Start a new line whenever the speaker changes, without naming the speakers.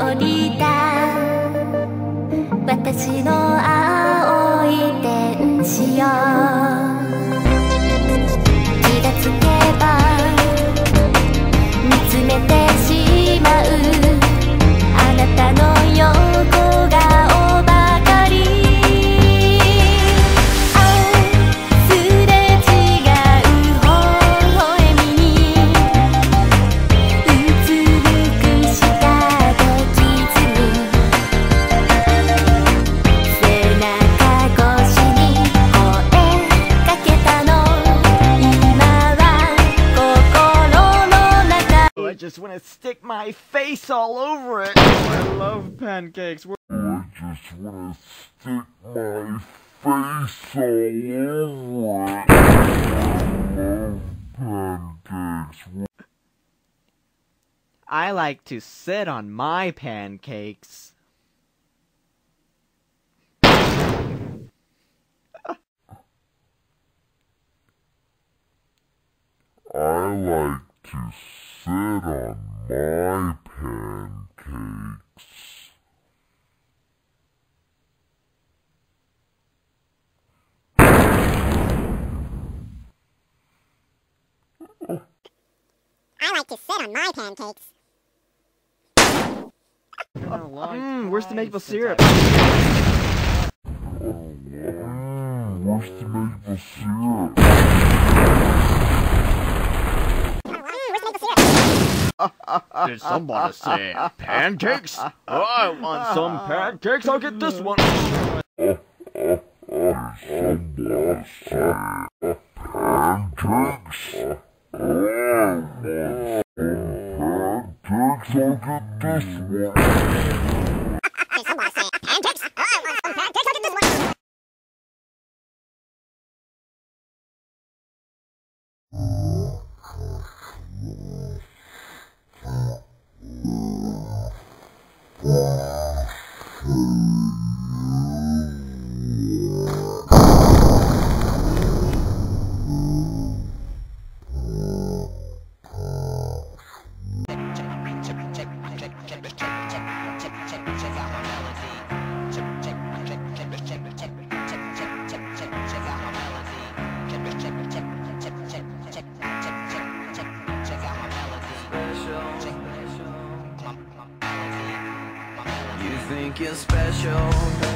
降りた。私の愛中
I just want to stick my face all over it. I love pancakes. We're
I just wanna stick my face all over it. I love pancakes.
I like to sit on my pancakes.
I like to sit on my pancakes.
I like to sit on my pancakes.
Mmm, where's the maple syrup?
Where's the maple syrup?
Did somebody say pancakes? Oh, I want some pancakes. I'll get this one.
Did Somebody say pancakes? Oh, pancakes, I'll get this one.
Think you're special